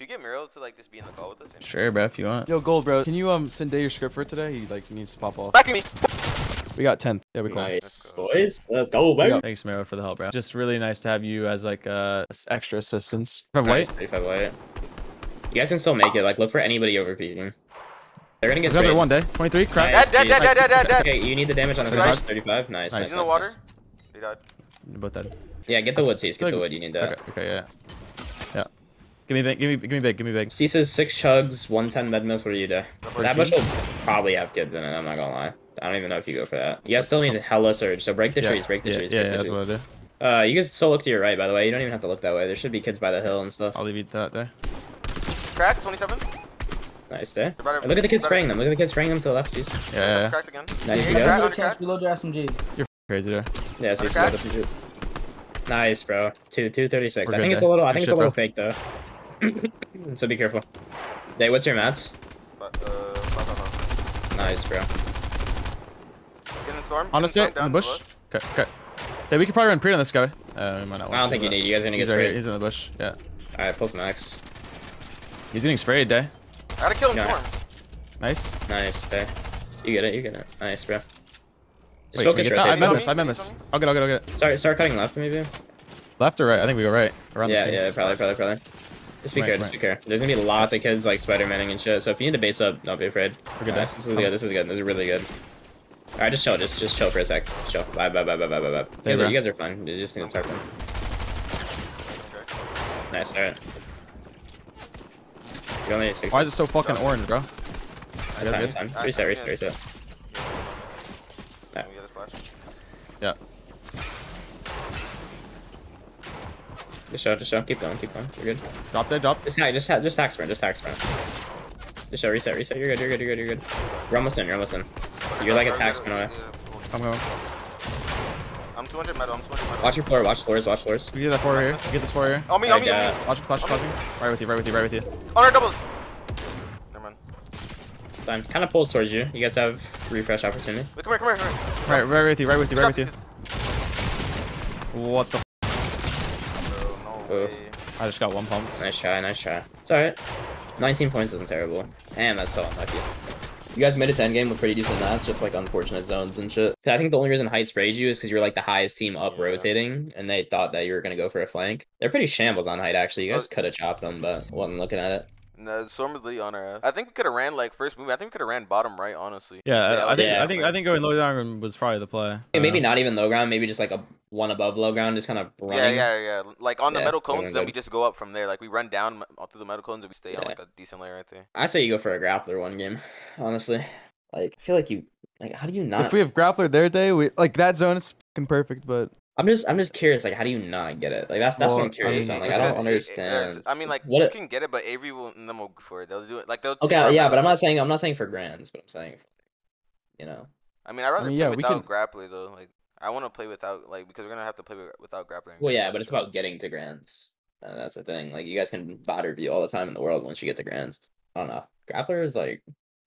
Should we get Mero to like just be in the call with us? Sure, bro, if you want. Yo, Gold, bro. Can you um send Day your script for today? He like needs to pop off. Backing me. We got 10th. Yeah, we call. Nice, boys. Let's go, We baby. got Thanks, Mero, for the help, bro. Just really nice to have you as like uh extra assistance. From Nice, white. 35 white. You guys can still make it. Like, look for anybody over peeking. They're gonna get Those guys are sprayed. one day. 23, crack. Nice, Dead, dead, dude. dead, dead, dead, dead. Okay, you need the damage on the Thirty-five. 35. Nice, Nice. nice. He's in the water. nice. He died. Both dead. Yeah, get the wood, Cease. Get Like- the wood. You need that. Okay, okay, yeah. Yeah. Give me big, give me, give me big, give me big. Cease is six chugs, 110 med miss. What do you do? Number That 13. bush will probably have kids in it. I'm not gonna lie. I don't even know if you go for that. You guys still need hella surge. So break the Yeah, trees. Break the yeah, trees. Yeah, break yeah, the that's trees. what I do. Uh, you guys still look to your right, by the way. You don't even have to look that way. There should be kids by the hill and stuff. I'll leave you that there. Crack. 27. Nice there. Better- Look at the kids spraying them. Look at the kids spraying them to the left, Cease. Yeah, yeah, yeah. Cracked again. Nice, you Under go. crack, Reload chance, crack. reload your SMG. You're Crazy there. Yeah, Cease. crack? Reload some shoot. Nice, bro. Two, two thirty-six. I think good it's a little. I Good think it's a shit, little fake though. so be careful. Hey, what's your mats? But, uh. Nice, bro. Get in storm. On the Get stair, storm in the down to bush. Okay, okay. Yeah, we could probably run pre on this guy. Uh, we might not want I don't to, think you but- need. You guys are gonna get He's, right sprayed. he's in the bush. Yeah. All right, post max. He's getting sprayed, day. I gotta kill him. Yeah. Storm. Nice. Nice there. You get it. You get it. Nice, bro. Just Wait, focus get that? I rotate. met Rotate. miss, I met miss. I'll get it, I'll get it, I'll get it. Start, start cutting left, maybe. Left or right? I think we go right. Around Yeah, the same. yeah, probably, probably, probably. Just be Right, care, just be care. There's gonna be lots of kids like Spider-Manning and shit. So if you need to base up, don't be afraid. We're good Nice. there. This is good. This is good. This is really good. All right, just chill. Just, just chill for a sec. Just chill. Bye, bye, bye, bye, bye, bye, bye. You guys, are, bro. you guys are fine. You just need to tarp them. Nice. All right. You only six. Why is it so fucking orange, bro? That's fine. good. That's fine. Reset. Reset. Reset. Can we get a splash? Yeah. Just show. Just show. Keep going. Keep going. We're good. Drop there, drop. Just hack. Just hack. Just hack sprint. Just hack sprint. Just show. Reset. Reset. You're good. You're good. You're good. You're good. You're almost in. You're almost in. You're like a tax sprint away. I'm going. I'm 200 metal. I'm 200 metal. Watch your floor. Watch floors. Watch floors. We get that four here. We get this four here. On me, on me, I on me. got- Watch, watch, watch. Oh, right with you, right with you, right with you. On our doubles. Never mind. Time. Kind of pulls towards you. You guys have refresh opportunity. Wait, come here, come here, come here. Right, right with you, right with you, right with you. What the? F Bro, no way. I just got one pumped. Nice try. Nice try. It's alright. 19 points isn't terrible. Damn, that's so unlucky. You guys made it to endgame with pretty decent mats, just like unfortunate zones and shit. I think the only reason Height sprayed you is because you were like the highest team up Yeah. rotating, and they thought that you were gonna go for a flank. They're pretty shambles on Height actually. You guys could have chopped them, but wasn't looking at it. No, the storm was literally on our ass. I think we could have ran like first move. I think we could have ran bottom right, honestly. Yeah, I, I think Yeah. I think I think going low down was probably the play. Okay, maybe Uh, not even low ground, maybe just like a one above low ground, just kind of Yeah, running. yeah, yeah. yeah. Like on the metal cones, then good. we just go up from there. Like we run down m- through the metal cones and we stay on like a decent layer right there. I say you go for a grappler one game, honestly. Like, I feel like you, like, how do you not? If we have grappler their day, we like that zone is fucking perfect. But I'm just, I'm just curious. Like, how do you not get it? Like, that's that's what I'm curious I on. Like, I don't it- it- there's- understand. I mean, like What you it- can get it, but Avery will and them will go for it. They'll do it. Like they'll. Okay, yeah, but I'm not saying I'm not saying for grands, but I'm saying, you know, I mean, I'd rather mean, yeah, we without can- grappler though. Like I want to play without like because we're gonna have to play without grappling. well, yeah, but it's about getting to grands. Uh, that's the thing. Like, you guys can bot view all the time in the world once you get to grands. I don't know. Grappler is like,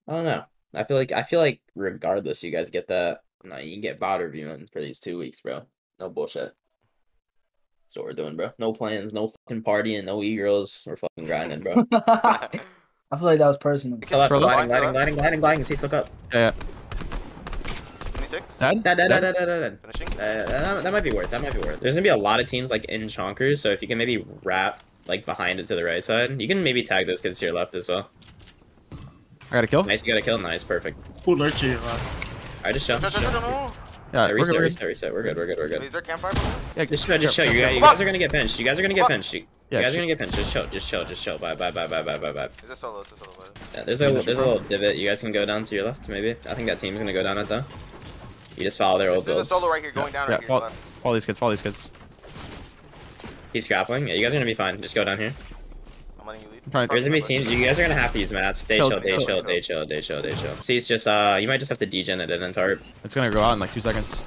I don't know. I feel like I feel like regardless, you guys get that. No, you can get bot reviewing for these two weeks, bro. No bullshit. That's what we're doing, bro. No plans, no fucking partying, no e girls. We're fucking grinding, bro. I feel like that was personal. Kill up, For the- gliding, gliding, gliding, gliding, gliding. See, look up. Yeah, Twenty six. yeah. Dead? Da, da, da, Dead? da, da, da, da. Finishing. Uh, that, that might be worth. That might be worth. There's gonna be a lot of teams like in chonkers, so if you can maybe wrap like behind it to the right side, you can maybe tag those kids to your left as well. I got a kill. Nice, you got a kill. Nice, perfect. Who lurked you? Uh, I just show. No, no, no, no, no. Yeah, yeah reset, reset, reset. We're good, we're good, we're good. Is there campfire? Yeah, just, sure, just chill. You guys, you guys are gonna get pinched. You guys are gonna get pinched. You, yeah, guys are gonna get pinched. Just chill, just chill, just chill. Bye, bye, bye, bye, bye, bye, bye. Is this solo? Is this solo? Yeah, there's a there's a little divot. You guys can go down to your left, maybe. I think that team's gonna go down it though. You just follow their old builds. There's a solo right here, going down yeah, right here. Follow, follow these kids. Follow these kids. He's grappling. Yeah, you guys are gonna be fine. Just go down here. I'm letting you lead. I'm trying to- There's gonna be teams. You guys are gonna have to use mats. They Chill, chill, they chill. chill, they chill, they chill, they chill. See, it's just uh, you might just have to degen it and then tarp. It's gonna go out in like two seconds.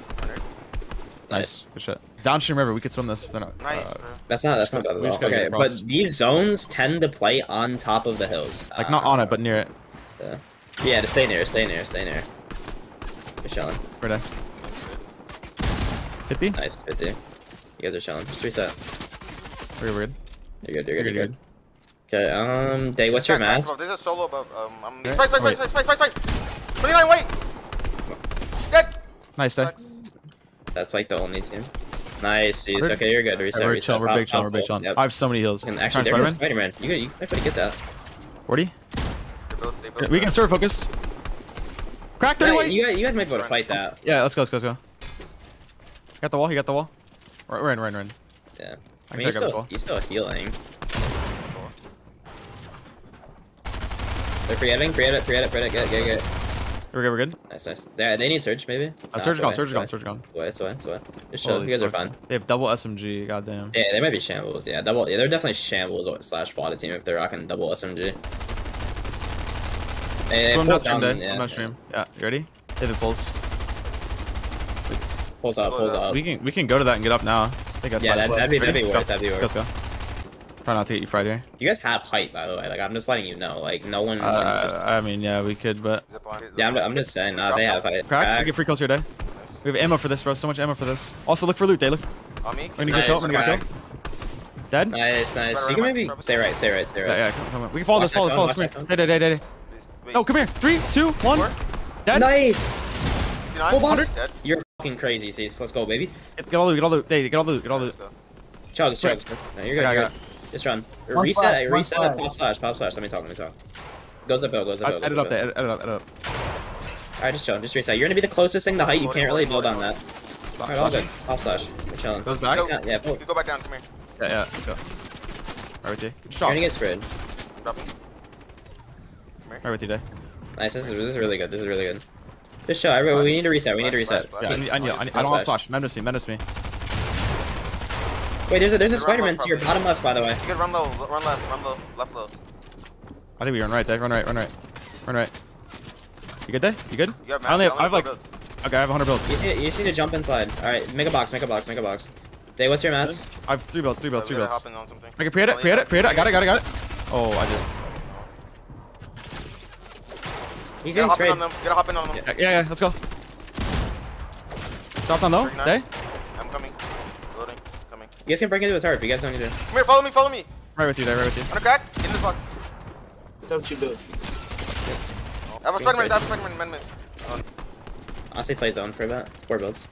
Nice. Nice. Good shit. Downstream river, we could swim this if they're not. Nice, uh. That's not that's not bad at all. Okay, but these zones tend to play on top of the hills. like not on it, but near it. Yeah, yeah, to stay near, stay near, stay near. You're chilling. Right there. Hit B. Nice, 50. You guys are chilling. Just reset. We're good, we're good. You're good. You're You're good. good, You're you're good. Okay, um, Day, what's your Back, back, math? bro, There's a solo above. Um, I'm. Okay. Spike, spike, Wait. spike, spike, spike, spike, spike. 29, wait. Dead. Nice day. Flex. That's like the only team. Nice, C's. We're- Okay, you're good. Reset, we're reset. chilling. We're Pop- big chilling. We're pop big full. chilling. Yep. I have so many heals. And Trying actually, to there's Spider-Man? Spider-Man. You could, you could get that. 40. They both- they both We are. can serve focus. Crack 30 Yeah, white. you, guys, you guys might be able to fight that. Yeah, let's go. Let's go. Let's go. Got the wall. He got the wall. We're, we're in. We're in. We're in. Yeah. I I mean, he's check up as still, he's still healing. They're pre-editing, pre-edit, pre-edit, pre-edit, get, get, get. We're good. We're good. Nice, nice. They, they need surge, maybe? Uh, Nah, surge it's gone. okay, Surge it's gone. okay. Surge gone. It's away, it's away, it's away. Just chill. Holy You guys are fuck. fine. They have double SMG. Goddamn. Yeah, they might be shambles. Yeah, double. Yeah, they're definitely shambles slash Vada team if they're rocking double SMG. Hey, Swim pull not stream down, dead. yeah, Swim not stream. Yeah. You ready? If it pulls. Pulls up, pulls up. We can we can go to that and get up now. I think that's Yeah, fine. that, that'd be that'd be Ready? worth. Let's That'd be go. worth. Let's go. Try not to get you Friday. You guys have height, by the way. Like I'm just letting you know. Like no one. Uh, I mean, yeah, we could, but yeah, I'm, I'm just saying. Nah, they have height. crack. We get free kills here, day. We have ammo for this, bro. So much ammo for this. Also, look for loot, day. Look. On me. We're gonna get Nice, killed. We're gonna get crack. killed. Dead. Yeah, Nice, nice. Better You can run, maybe better. stay right, stay right, stay right. yeah. Come, come on. We can follow this. Follow this. Follow Watch this. that Come phone, here. Day, day, day, day. No, come here. Three, two, one. Four. Dead. Nice. 59. Full box. You're fucking crazy, Cease. Let's go, baby. Get, get all the loot. Get all the loot. Day, get all the loot. Get all the loot. Let's go. Chugs, chugs. No, you're good. I got it. Good. Just run. Or One reset, splash, one reset, splash. pop slash, pop slash. Let me talk, let me talk. Goes up, hill, goes up, I- hill, Edit up. Day. hill. Edit edit up. Edit up. Alright, just chill, just reset. You're gonna be the closest thing to height. You can't really build on that. Alright, all good. Pop slash. We're chilling. Goes back. Go. Yeah, yeah, pull. You go back down. Come here. Yeah, yeah. Let's go. Right with you. Good You're shot. gonna get spread. Drop me. Right with you, day. Nice, this is, this is really good. This is really good. Just chill. Everybody, we need to reset. We need to reset. Yeah, I, need, I, need, I, need, I don't want back. splash. Menace me. Menace me. Wait, there's a there's a Spider-Man to your bottom left, by the way. You can run low. Run left. Run low. Left low. I think we run right, Dave. Run right, run right. Run right. You good, Dave? You good? You have I only have, max, I have like, builds. okay, I have 100 You builds. just, need, you just need to jump and slide. Alright, make a box, make a box, make a box. Day, what's your mats? I have three builds, three builds, three we gotta builds. hop in on something. Make it pre-edit, Oh, pre-edit, pre-edit. I got it, got it, got it. Oh, I just. He's Gotta getting hop in sprayed. on them. Gotta hop in on them. Yeah, yeah, yeah let's go. Drop down low, Thirty-nine. Day. I'm coming. Loading. Coming. You guys can break into his heart, but you guys don't need to. Come here. Follow me. Follow me. Right with you, Day, right with you. On a crack. In this box. Still two builds. I have a Being Spider-Man. safe. I have a Spider-Man. Man miss. Oh, Honestly, play zone for a bit. Four builds.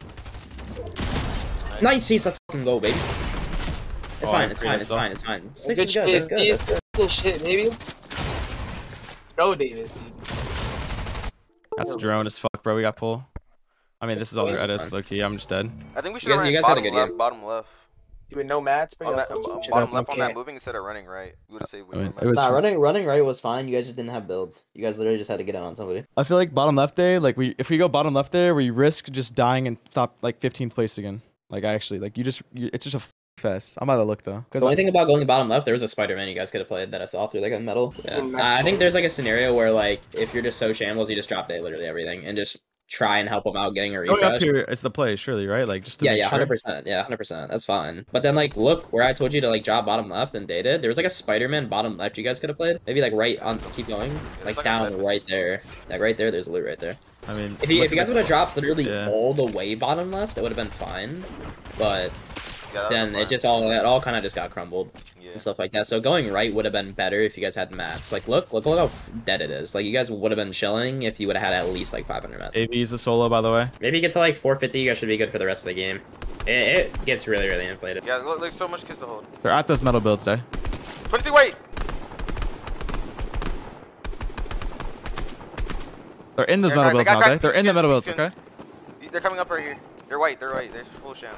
Nice, Cease. Let's fucking go, baby. It's Oh, fine, I it's agree, fine, it's fine, it's fine. Six Good is good, shit. that's good. That's good. Good shit, baby. Let's go, Davis. dude. That's drone as fuck, bro. We got pull. I mean, this is all their That's edits, fine. low key. I'm just dead. I think we should You have guys- ran you guys had a bottom good left. game. Bottom left. You with no mats, bro. On that, uh, bottom shit left on that moving instead of running right. You would have saved I mean, it was. Nah, running running right was fine. You guys just didn't have builds. You guys literally just had to get it on somebody. I feel like bottom left day, like we if we go bottom left there, we risk just dying and stop like 15th place again. Like actually, like you just you, it's just a fest. I'm about to look though. The only thing about going bottom left, there was a Spider-Man you guys could have played that I saw through like a metal. Yeah. Uh, I think there's like a scenario where like if you're just so shambles, you just drop day literally everything and just try and help them out getting a oh, refresh. Going up here, it's the play, surely, right? Like just to Yeah, yeah, hundred percent. Yeah, hundred percent. That's fine. But then like, look where I told you to like drop bottom left and dated. There was like a Spider-Man bottom left you guys could have played. Maybe like right on. Keep going. Like like down right there. Like right there. There's a loot right there. I mean, If you if you guys the- would have dropped literally Yeah. all the way bottom left, that would have been fine. But Yeah, then it just all it all kind of just got crumbled Yeah. And stuff like that. So going right would have been better if you guys had mats. Like look, look, look how dead it is. Like you guys would have been chilling if you would have had at least like 500 mats. AV is a solo, by the way. Maybe you get to like 450. You guys should be good for the rest of the game. It, it gets really really inflated. Yeah, look, like so much kids to hold. They're at those metal builds, Day. 23 weight. They're in those They're metal cracked. builds They got now, Day. cracked. They're in the metal builds, okay? They're coming up right here. They're white. They're white. They're full sham.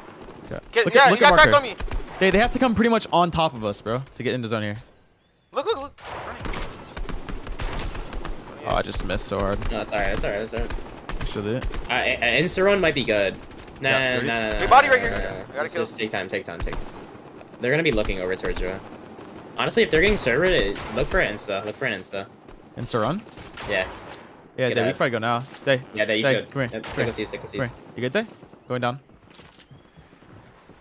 Yeah. Look yeah, at, he look got at cracked on me. They, they have to come pretty much on top of us, bro, to get into zone here. Look, look, look. Running. Oh, I just missed so hard. No, it's alright. It's alright. It's alright. Should it. Uh, an insta run might be good. Nah, Yeah, nah, nah, nah, Hey, body right nah, here. nah, I nah. gotta kill. just take time, take time, take. They're gonna be looking over towards you. Honestly, if they're getting server, look for an insta. Look for an insta. Insta run? Yeah, Yeah, get Day, we probably go now. Day, yeah, that you Day, should. come here, Yep, come here. with C's, stick with come here. You good, Day? Going down.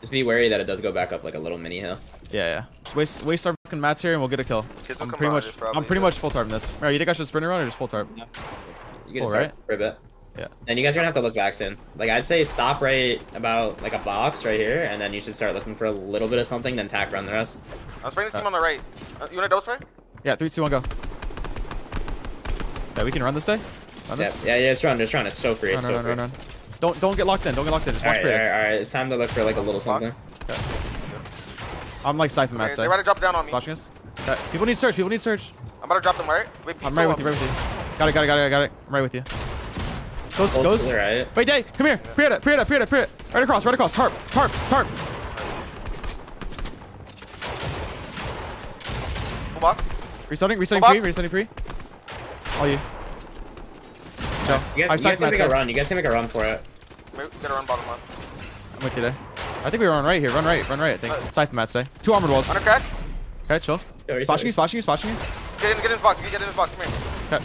Just be wary that it does go back up like a little mini hill. Yeah, yeah. Just waste waste our fucking mats here and we'll get a kill. Kids I'm pretty much us probably, I'm pretty much full tarping this. Alright, you think I should sprint around or just full tarp? You can Full, start right? for a bit. Yeah. And you guys are gonna have to look back soon. Like I'd say stop right about like a box right here, and then you should start looking for a little bit of something, then tack run the rest. I'm spraying the team on the right. Uh, you want a double spray? Yeah, three, two, one, go. Yeah, we can run this day. Run Yeah, this. yeah, yeah. It's run, it's run. It's so free. Run, It's run, so run, free. run, run. Don't don't get locked in. Don't get locked in. Just watch right, all right, credits. all right. It's time to look for like a little something. I'm like siphon Okay, match they're about to drop down on me. Watching us. Okay. People need search. People need search. I'm about to drop them right. Wait, I'm right with you. Right with you. Got it. Got it. Got it. Got it. I'm right with you. Goes. Close Goes. right. Wait, Day, come here. Prieta, Prieta, Prieta, Prieta. Right across, right across. Tarp, tarp, tarp. Full box. Resetting, resetting Box. pre, resetting pre. All you. Joe, You I'm guys, you guys can make a run. You guys can make a run for it. Wait, gotta run bottom left. I'm with you, Day. I think we run right here. Run right, run right. I think. Uh, Siphon match day. Two armored walls. Under crack. Okay, chill. Sorry, Splashing you, sorry. splashing you, splashing you. Get in, get in this box. Get in this box. Come here. Okay.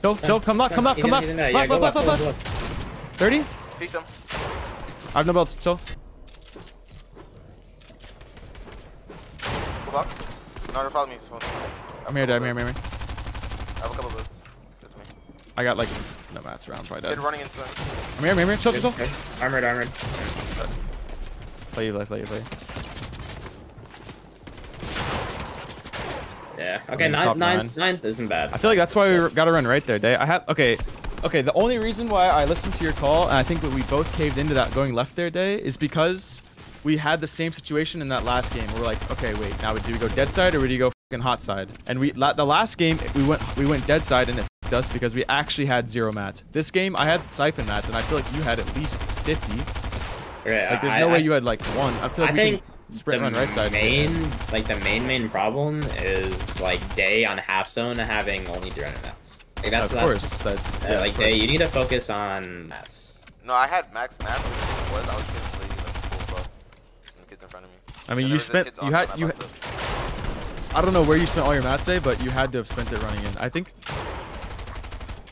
Chill, chill. Come left, come left, He's come in- left. he's in there. Yeah, Left, left, left, left, left, go left. 30? Piece him. I have no belts. Chill. Full box. No, they're me. I'm here, Day. I'm here, I'm here. I'm here. I have a couple bullets. That's me. I got like no mats around. Probably Kid dead. running into him. I'm here, I'm here, I'm here. Chill, chill, chill. Okay. Armored, armored. Play you, play, play you, play. Yeah. Okay, mean, nine, top nine, nine. ninth isn't bad. I feel like that's why we gotta run right there, Day. I had okay, okay. The only reason why I listened to your call and I think that we both caved into that going left there, Day, is because we had the same situation in that last game. We're like, okay, wait, now do we go dead side or do we go fucking hot side? And we la the last game we went we went dead side and it f***ed us because we actually had zero mats. This game I had siphon mats and I feel like you had at least 50. Right, Like there's I- no I- way you had like one. I feel like I we think can sprint the run right side. main, like the main main problem is like day on half zone having only 300 mats. Like that's of that's- course, that uh, yeah, like of day, course. you need to focus on mats. No, I had max mats. Was, I was basically like full buff. And kids in front of me. I mean, And you there was the spent you had you. left side. I don't know where you spent all your mats today, but you had to have spent it running in. I think.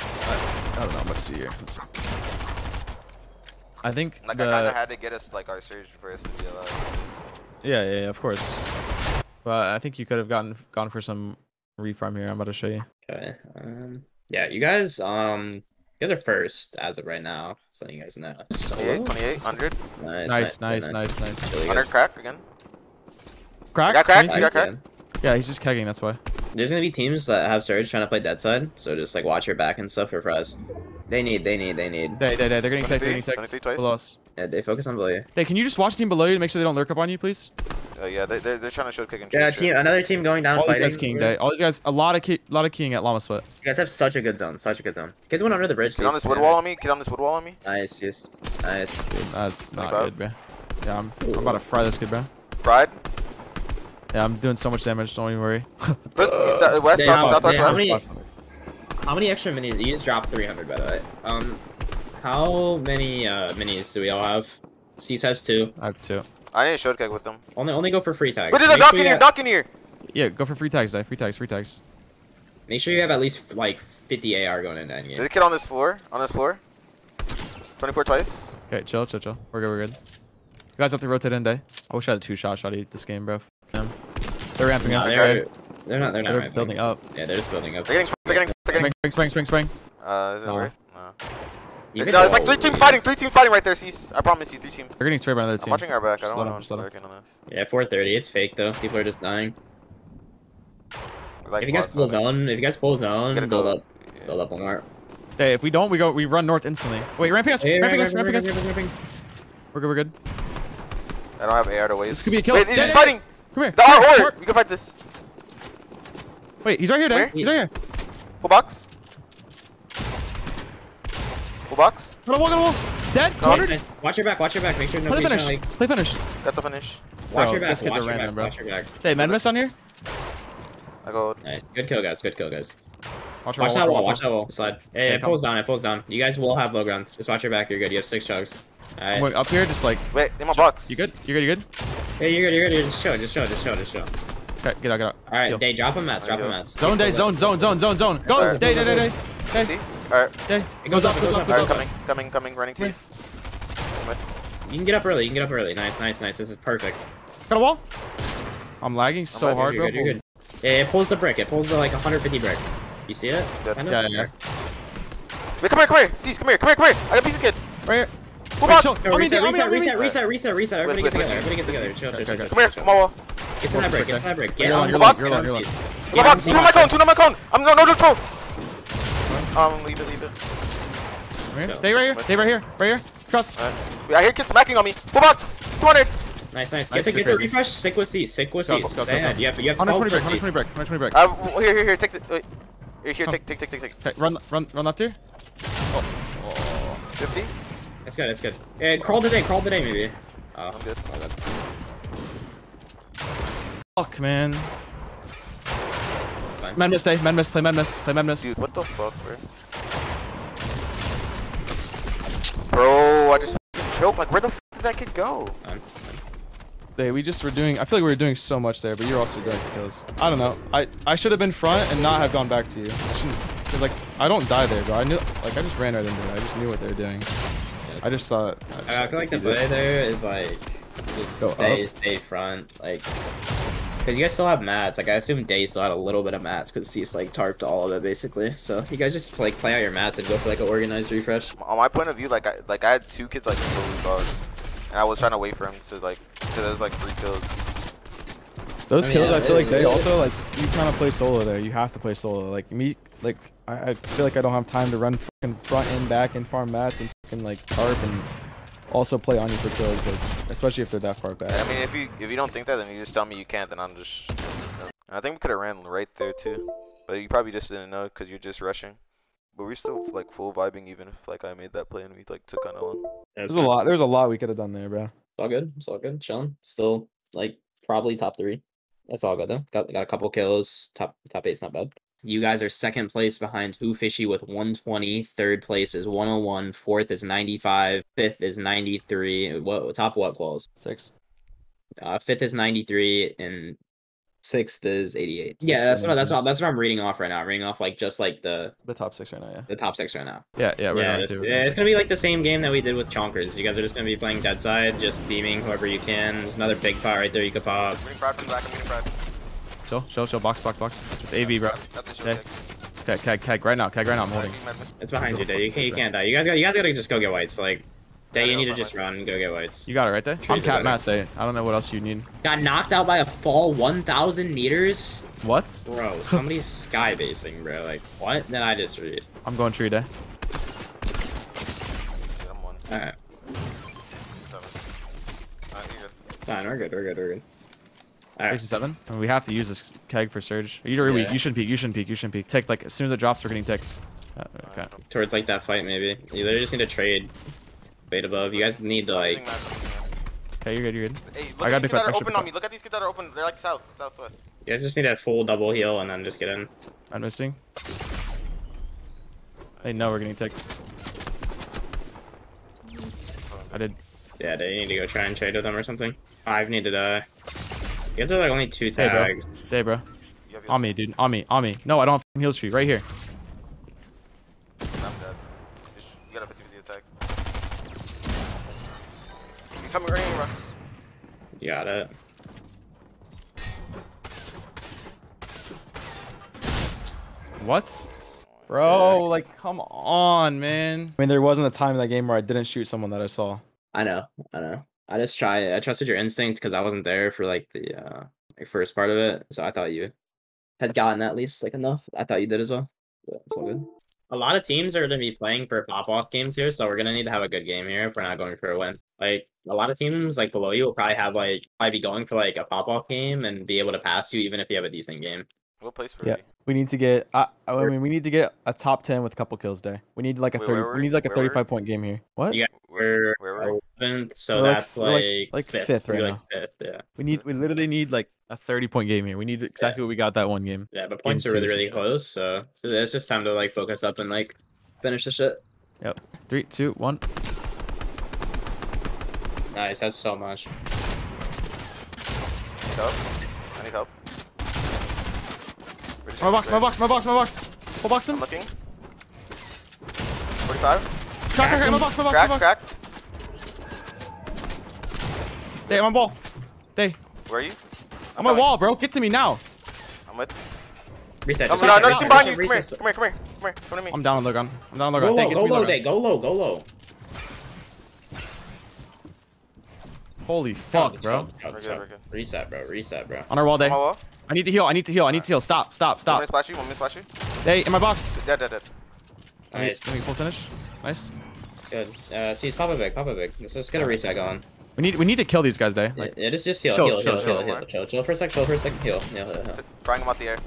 I, I don't know. Let's see here. Let's see. I think Like the I kinda had to get us like our surge for us to be alive. yeah, yeah, yeah, of course. But I think you could have gotten gone for some refarm here. I'm about to show you. Okay. Um. Yeah, you guys. Um. You guys are first as of right now, so you guys know. 28, Solo? 28, 100. Nice, Nice, nice, nice, nice. Really 100 crack again. Crack. got crack? You got Like, cracked? Yeah, he's just kegging. That's why. There's gonna be teams that have Surge trying to play dead side, so just like watch your back and stuff for fries. They need, they need, they need. They, they, they, they're getting text. They're 23, getting text 23 twice. below us. Yeah, they focus on below you. Hey, can you just watch the team below you to make sure they don't lurk up on you, please? Uh, yeah, they, they're, they're trying to show kick and Yeah, team, another team going down All these fighting. guys keying day. All these guys, a lot of key, lot of keying at Llama Split. You guys have such a good zone, such a good zone. Kids went under the bridge. Get on this wood wall on me. Get on this wood wall on me. Nice, yes, nice. That's not 25? good, bro. Yeah, I'm, I'm about to fry this kid, bro. Fried. Yeah, I'm doing so much damage. Don't even worry. Look, uh, west, They south, have- southwest, they- how many- How many extra minis? You just dropped 300, by the way. Um, how many uh minis do we all have? Cease has two. I have two. I need a short kick with them. Only, only go for free tags. But there's a Make dock sure in here, duck in here. Yeah, go for free tags, die. Free tags, free tags. Make sure you have at least like 50 AR going into endgame. There's a kid on this floor. On this floor. 24 twice. Okay, chill, chill, chill. We're good, we're good. You guys have to rotate in, day. I wish I had a two-shot shot this game, bro. Them. They're ramping No, us. they're, They're, they're not. They're not. they're ramping. building up. Yeah, they're just building up. They're getting, they're getting, they're getting. Spring, spring, spring, spring, spring. Uh, is it No. worth? No. You It's, no, it's like three teams fighting. Three teams fighting right there, Cease. I promise you, three teams. They're getting sprayed by another team. I'm watching our back. I don't let 'em, want just let to 'em. on us. Yeah, 430. It's fake though. People are just dying. Like if you guys pull zone, if you guys pull zone, Gotta build go- up, yeah. build up one more. Hey, if we don't, we go, we run north instantly. Wait, ramping us, Hey, ramping right, us, right, ramping right, us. right, right, right. We're good, we're good. I don't have AR to waste. This could be a kill. Wait, he's yeah, yeah. fighting. Come here. The come here, R come or here. we can fight this. Wait, he's right here, Where? Day. He's right here. Full box. Full box. Got a wall, got a wall. Dead. On. 200. Nice, nice. Watch your back. Watch your back. Make sure no Play the patient, finish. like Play finish. Got the finish. watch Bro, your back. these kids Watch are your random, back. bro. Watch your back. Hey, Medmiss on here. I go. Nice. Good kill, guys. Good kill, guys. Watch, your Watch wall, that wall. Watch that wall. Slide. Hey, Okay, it pulls down. It pulls down. You guys will have low ground. Just watch your back. You're good. You have six chugs. Alright. going up here, just like. Wait, in my box. You good? You good? You good? Hey, you're good. You're good. You're just chill. Just chill. Just chill. Just chill. Okay, get out, get out. Alright, Yo. Day, drop a mats. Drop a Yo. mats. Zone, day, zone, zone, zone, zone, zone. Goes, Alright. day, day, day, day. See? Alright. day. It goes up, it goes up, it Alright, goes up. coming, coming, coming, running to you. You can get up early. You can get up early. Nice, nice, nice. This is perfect. Got a wall. I'm lagging so lagging, hard, you're bro. good. You're good. Yeah, it pulls the brick. It pulls the like 150 brick. You see it? Good. Kind of? Yeah, yeah. Wait, come here, come here. Cease, come here, come here, come here. I got a piece of kid. Right here. Full Wait, box. chill. Go, On me, reset, on me, reset, on me. reset, reset, reset, reset. Everybody Wait, get wait, together. wait. Everybody get together. Chill, chill, Okay, chill, okay. chill. Come here, chill. come on. Get to that break. Get to that break. Get You're on on, the you're on, box. you're on, you're on. Full Yeah, box. I'm Two on my cone, two on my cone. I'm no, no, no, troll. Um, leave it, leave it. Right here. Stay right here. Stay right here. Right here. Cross. Alright. Wait, I hear kids smacking on me. Full box. 200. Nice, nice. Nice, Get the, you're get the crazy. refresh. Stick with C. Stick with Go, C. go, go, Stay go, ahead. go. You have, you have 120 break. 12 for C. 120 break. 120 break. Uh, here, here, here. Take the. Wait. Here, here. Come. Take, take, take, take, take. Okay, run, run, run left here. 50. That's good, that's good. Yeah, crawl today, crawl today, maybe. Oh, I'm good. oh, good. Fuck, man. Fine. Men miss, stay. Men miss. Play men miss. Play men miss. Dude, what the fuck, bro? Bro, I just f***ing choked. Like, where the f did that kid go? Fine. They, we just were doing. I feel like we were doing so much there, but you're also going for kills. I don't know. I I should have been front and not have gone back to you. I shouldn't. Cause like I don't die there, bro. I knew. Like I just ran right into it. I just knew what they were doing. Yeah, I just saw it. just I, I feel like the you did. play there is like just Go stay, up. stay front, like because you guys still have mats. Like I assume Day still had a little bit of mats because he's like tarped all of it basically. So you guys just like play out your mats and go for like an organized refresh. On my point of view, like, I like I had two kids like fully bugs, and I was trying to wait for him to like, cause there's like three kills. Those I mean, kills, yeah, I feel like they also like you kind of play solo there. You have to play solo. Like me, like I, I feel like I don't have time to run fucking front and back and farm mats and fucking like tarp and also play on you for kills, like, especially if they're that far back. I mean, if you if you don't think that, then you just tell me you can't, then I'm just. I think we could have ran right there too, but you probably just didn't know because you're just rushing. But we're still like full vibing, even if like I made that play and we like took on one. There's a lot. There's a lot we could have done there, bro. It's all good. It's all good. Chilling. Still like probably top three. That's all good though. Got got a couple kills. Top top eight's not bad. You guys are second place behind Who Fishy with 120. Third place is 101. Fourth is 95. Fifth is 93. What top what quals? Six. Uh, fifth is 93 and sixth is 88. Six Yeah, that's what that's what that's what I'm reading off right now. I'm reading off like just like the The top six right now, yeah. the top six right now. Yeah, yeah, we're yeah, going it's, to. yeah, it's gonna be like the same game that we did with Chonkers. You guys are just gonna be playing dead side, just beaming whoever you can. There's another big pot right there you could pop. Chill, chill, chill. Box, box, box. It's AV, bro. Got this shit Okay. Keg, keg, keg. Right now, keg. Right now. I'm holding. It's behind you, Day. You can't you can't die. You guys got you guys gotta just go get whites. Like Day, you need to just run and go get whites. You got it right there. I'm Cat better. Matt. Say. Eh? I don't know what else you need. Got knocked out by a fall 1,000 meters. What? Bro, somebody's sky basing, bro. Like what? Then I just read. I'm going tree day. Yeah, I'm one. All right, Seven. Alright, you're good. fine. We're good. We're good. We're good. All right. 67. I mean, we have to use this keg for surge. You, you, Yeah. you shouldn't peek. You shouldn't peek. You shouldn't peek. Take like as soon as it drops, we're getting ticks. Uh, okay. Towards like that fight, maybe. You literally just need to trade. Bait above. You guys need to like. Okay, you're good. You're good. Hey, look I got these kids that are open on me. Look at these kids that are open. They're like south, southwest. You guys just need a full double heal and then just get in. I'm missing. They know we're getting ticks. I did. Yeah, they need to go try and trade with them or something. I've needed a. You guys are like only two Hey, bro. tags. Day, bro. You have your- On me, dude. On me. On me. No, I don't have heal streak. Right here. I'm dead. You got a 50 50 attack. He's coming right here, Rux. You got it. What? Bro, like, come on, man. I mean, there wasn't a time in that game where I didn't shoot someone that I saw. I know. I know. I just try. I trusted your instinct because I wasn't there for like the uh like first part of it, so I thought you had gotten at least like enough. I thought you did as well. But it's all good. A lot of teams are going to be playing for pop-off games here, so we're going to need to have a good game here if we're not going for a win. Like a lot of teams like below you will probably have like probably be going for like a pop-off game and be able to pass you even if you have a decent game. What place for Yeah. me? We need to get. I, I mean, we need to get a top ten with a couple kills day. We need like a Wait, thirty. where were We need like a we? Where were we? thirty-five point game here. What? Yeah, We're where were we? 11th, so We're that's like- like, like fifth. fifth right We're now. like fifth, yeah. We need. We literally need like a thirty point game here. We need exactly what we got that one game. Yeah, but points are really, really close, so, so it's just time to like focus up and like finish the shit. Yep. Three, two, one. Nice, that's so much. Help? I need help. We're just My box. My box. My box. My box. Full box I'm him. looking. 45. Crack, crack, crack. My box. My box. Crack, My box. crack. Day, I'm on ball. Day, Where are you? I'm on coming. wall, bro. Get to me now. I'm with. Reset. Oh, just no, no, reset, behind you. Come here. Come here. Come here. Come here. Come to me. I'm down on low gun. I'm down on low Go low, Take go low, low gun. day, go low, go low. Holy fuck, Chug, bro. chug, chug, We're good, we're good. Reset, bro. Reset, bro. On our wall, day. On my wall. I need to heal. I need to heal. I need to heal. Stop. Stop. Stop. Want me Stop. to splash you? Want me to splash you? Day in my box. Dead, dead, dead. Let Nice. Let me full finish. Nice. Good. Uh, see, pop it big, pop it big. Let's just get a reset going. We need we need to kill these guys, day. Like yeah, yeah, just just heal, chill, heal, chill, heal, chill. heal, heal, chill, chill for a sec, chill for a second, heal, heal, heal, heal. Throwing him out the air.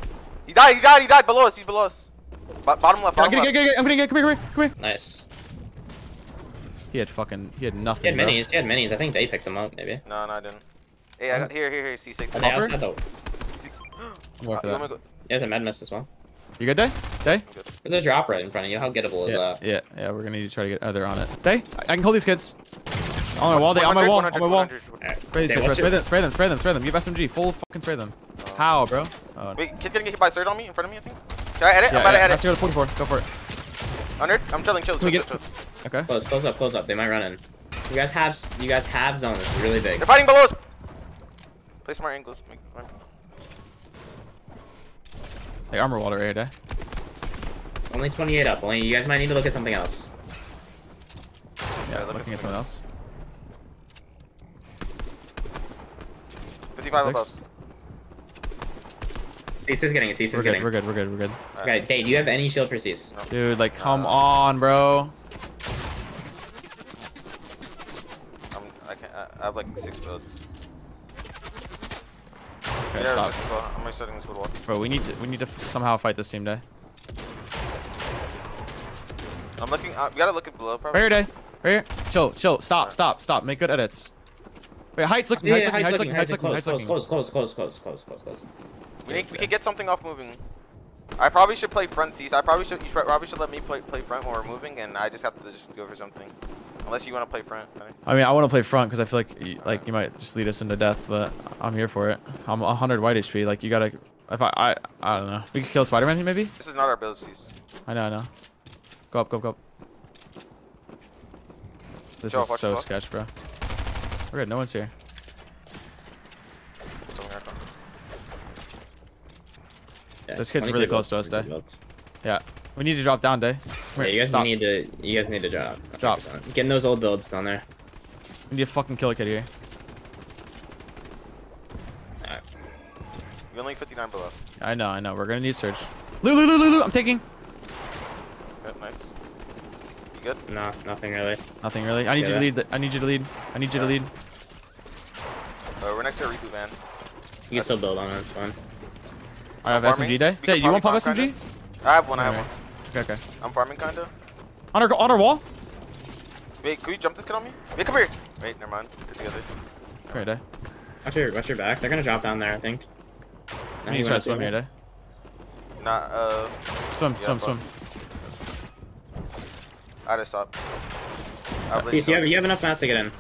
He died. He died. He died. Below us. He's below us. Bo- bottom left. Yeah, Bottom get, left. get, get, get, I'm gonna get. Come here. Come here. Come here. Nice. He had fucking. He had nothing. He nothing. had bro. minis, he had minis. I think they picked them up, maybe. No, no, I didn't. Hey, I got here, here, here. C6. Are they Offer? outside though? C6. I'm going for Uh, that. want me to go- There's a med mist as well. You good, day? Day? There's a drop right in front of you. How gettable is Yeah, that? yeah, yeah. We're gonna need to try to get other on it. Day, I, I can hold these kids. On my wall, day, on my 100, wall, on my wall. 100. Spray these Day, kids, bro. Spray them, spray them, spray them, spray them. Give SMG, full fucking spray them. How, bro? Oh, Wait, kid's getting hit by a surge on me in front of me, I think. Can I edit? yeah, I'm about yeah, to edit. Let's go to 44. Go for it. 100? I'm chilling, chill, Can we chill, get- chill, chill. Okay. Close, close up, close up. They might run in. You guys have, you guys have zone. This is really big. They're fighting below us. Play smart angles. Make- make- Like armor water right here. Only 28 up. Only you guys might need to look at something else. Yeah, look looking at something else. 55 above. Six. Cease is getting it. Cease is We're getting good. We're good. We're good. We're good. Okay, Dave, do you have any shield for Cease? Dude, like, come Uh, on, bro. I'm, I can't. I, I have like six builds. Okay, yeah, stop, six. I'm restarting this with wall. bro. We need to. We need to somehow fight this team, day. I'm looking. Uh, we gotta look at below, probably. Right here, day. Right here. Chill, chill. Stop, stop, stop. Make good edits. Wait, heights looking. Yeah, Heights yeah, looking. Heights looking. Heights looking. close, Heights close, looking. close, close, close, close, close, close, close. We, need, we could get something off moving. I probably should play front seats. I probably should. You should, probably should let me play play front when we're moving, and I just have to just go for something. Unless you want to play front. Honey. I mean, I want to play front because I feel like y- like you might just lead us into death, but I'm here for it. I'm 100 white HP. Like you gotta. If I I I don't know. We could kill Spider-Man here maybe. This is not our build seats. I know. I know. Go up. Go up. Go up. This Chill, is so sketch, bro. We're good. No one's here. So we're gonna- Yeah, This kid's really close to us, Day. Yeah. We need to drop down, day. Come Yeah, you guys stop. need to. You guys need to drop. Drop. 100%. Getting those old builds down there. We need to fucking kill a kid here. We only 59 below. I know. I know. We're gonna need surge. Lou, Lou, Lou, Lou, Lou. I'm taking. Good, nice. You good? No, nothing really. Nothing really. I need you to lead. The, I need you to lead. I need you to lead. Uh, we're next to a reboot van. You can still build on it. It's fine. I have farming? SMG day. We Day, you want farm pump. SMG? I have one. I have one. Okay, okay. I'm farming kinda. On our on our wall. Wait, can we jump this kid on me? Wait, come here. Wait, never mind. We're together. Great day. Watch your, watch your back. They're gonna drop down there. I think. I need to try to swim here, day. Nah, uh, Swim, Yeah, swim, swim. I just stop. I Peace, you have, you have enough mats to get in.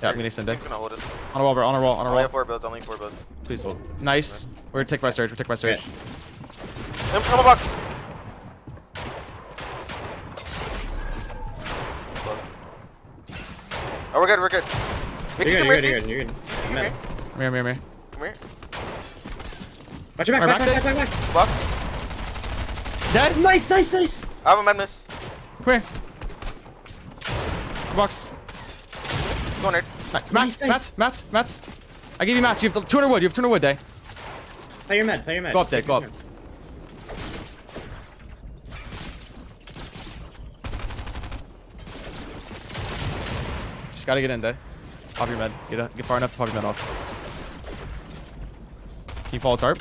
Yeah, I'm gonna extend day. Team's gonna hold us. On a wall, bro. On a wall. On I our only wall. have four builds. Only four builds. Please hold. Nice. We're gonna take by surge. We're take by surge. Come, come on, box. Oh, we're good. We're good. Mickey, You're come good, here, you're good, you're good, you're Come good. here. Come here, come here, come here. Come here. Watch your back, back, back back, back, back, back. Dead. Nice, nice, nice. I have a madness. Come here. Box. Go nerd. Mats, Nice, nice. mats, mats, mats. I give you mats. You have 200 wood. You have 200 wood, day. Play your med, play your med. Go up there, go up. Gotta get in, there. Pop your med. Get, a, get far enough to pop your med off. Can you follow tarp?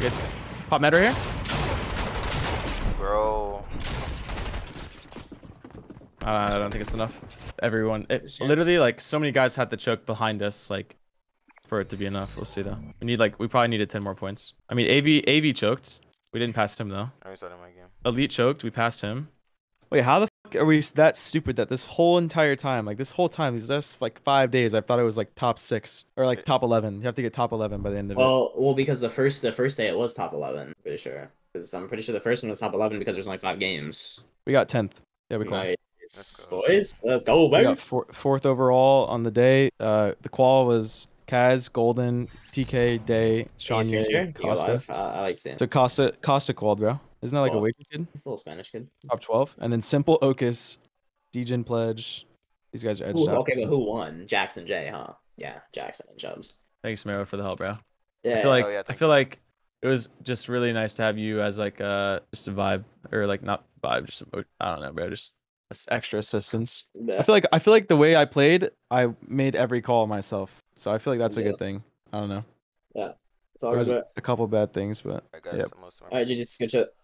Good. Pop med right here. Bro. Uh, I don't think it's enough. Everyone, it, literally, like so many guys had to choke behind us, like for it to be enough. We'll see though. We need like we probably needed ten more points. I mean, AV AV choked. We didn't pass him though. I'm restarting my game. Elite choked. We passed him. Wait, how the fuck are we that stupid that this whole entire time, like this whole time, these last like five days, I thought it was like top six or like top eleven. You have to get top eleven by the end of it. Well, well, because the first, the first day it was top eleven. Pretty sure. Because I'm pretty sure the first one was top eleven because there's only five games. We got tenth. Yeah, we call. Nice, Let's go. boys. Let's go, We got four, fourth overall on the day. Uh, the qual was Kaz, Golden, TK, Day, Sean Sean Yuri, Costa. Costa. I, I like seeing. So Costa, Costa quad, bro. Isn't that like a Quad. Waker kid? He's a little Spanish kid. Top 12. And then Simple, Ocus, Degen Pledge. These guys are edged Who, out. okay, but who won? Jackson J, huh? Yeah, Jackson and Chubbs. Thanks, Mero, for the help, bro. Yeah. I feel like Oh, yeah, I thank feel like it was just really nice to have you as like uh just a vibe or like not vibe, just a, I don't know, bro, just extra assistance. yeah. I feel like I feel like the way I played, I made every call myself. So I feel like that's a Yeah. good thing. I don't know. Yeah, it's all There was good. a, a couple bad things, but Alright, guys. Yep. I'm most All right, GG's good shit.